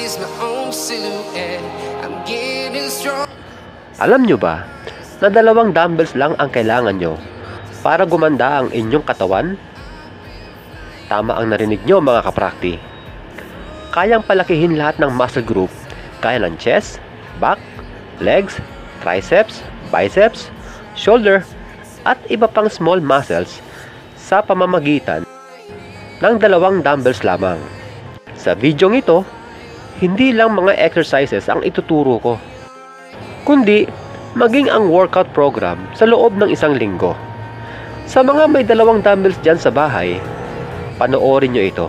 sees my own silhouette. I'm getting strong. Alam nyo ba na dalawang dumbbells lang ang kailangan nyo para gumanda ang inyong katawan? Tama ang narinig nyo mga kaprakti. Kayang palakihin lahat ng muscle group kaya ng chest, back, legs, triceps, biceps, shoulder, at iba pang small muscles sa pamamagitan ng dalawang dumbbells lamang. Sa video ito, hindi lang mga exercises ang ituturo ko, kundi maging ang workout program sa loob ng isang linggo. Sa mga may dalawang dumbbells dyan sa bahay, panoorin nyo ito.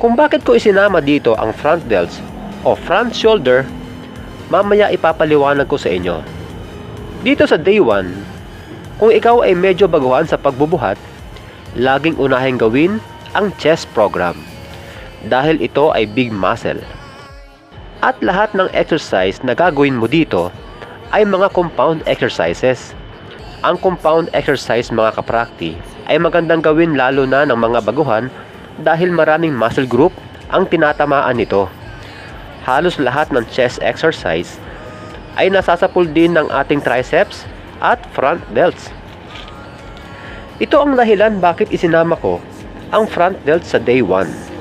Kung bakit ko isinama dito ang front delts o front shoulder, mamaya ipapaliwanag ko sa inyo. Dito sa day 1, kung ikaw ay medyo baguhan sa pagbubuhat, laging unahin gawin ang chest program dahil ito ay big muscle. At lahat ng exercise na gagawin mo dito ay mga compound exercises. Ang compound exercise mga kaprakti ay magandang gawin lalo na ng mga baguhan dahil maraming muscle group ang tinatamaan nito. Halos lahat ng chest exercise ay nasasapul din ng ating triceps at front delts. Ito ang dahilan bakit isinama ko ang front delts sa day 1.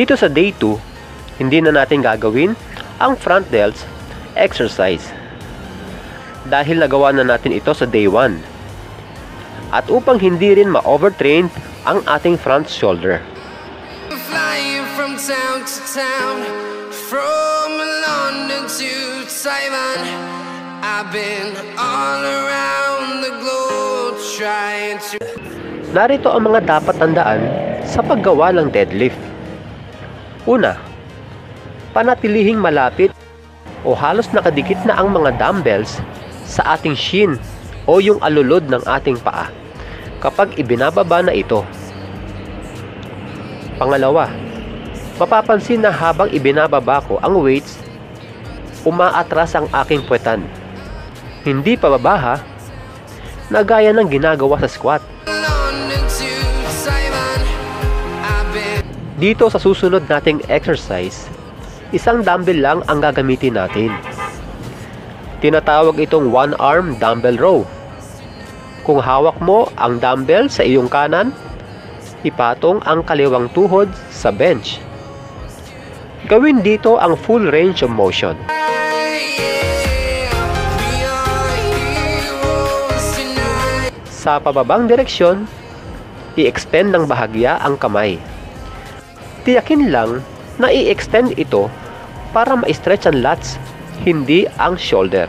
Dito sa day 2, hindi na natin gagawin ang front delts exercise. Dahil nagawa na natin ito sa day 1. At upang hindi rin ma-overtrain ang ating front shoulder. From town to town, from London to Taiwan. I've been all around the globe trying to. Narito ang mga dapat tandaan sa paggawa ng deadlift. Una, panatilihing malapit o halos nakadikit na ang mga dumbbells sa ating shin o yung alulod ng ating paa kapag ibinababa na ito. Pangalawa, mapapansin na habang ibinababa ko ang weights, umaatras ang aking puwetan. Hindi pababa ha, na gaya ng ginagawa sa squat. Dito sa susunod nating exercise, isang dumbbell lang ang gagamitin natin. Tinatawag itong one arm dumbbell row. Kung hawak mo ang dumbbell sa iyong kanan, ipatong ang kaliwang tuhod sa bench. Gawin dito ang full range of motion. Sa pababang direksyon, i-extend ng bahagya ang kamay. Tiyakin lang na i-extend ito para ma-stretch ang lats, hindi ang shoulder.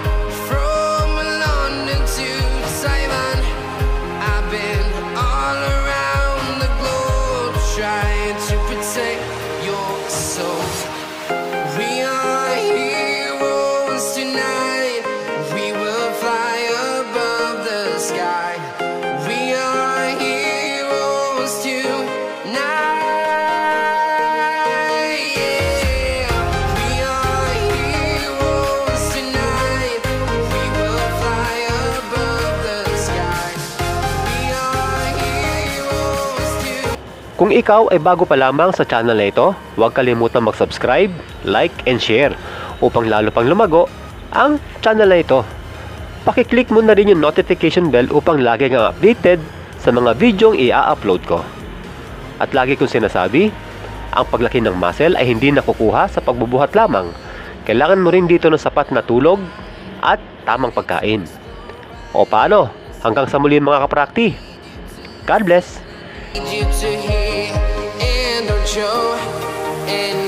Kung ikaw ay bago pa lamang sa channel na ito, huwag kalimutan mag-subscribe, like, and share upang lalo pang lumago ang channel na ito. Pakiclick mo na rin yung notification bell upang lagi kang updated sa mga videong i-upload ko. At lagi kong sinasabi, ang paglaki ng muscle ay hindi nakukuha sa pagbubuhat lamang. Kailangan mo rin dito ng sapat na tulog at tamang pagkain. O paano? Hanggang sa muli mga kaprakti. God bless! Show.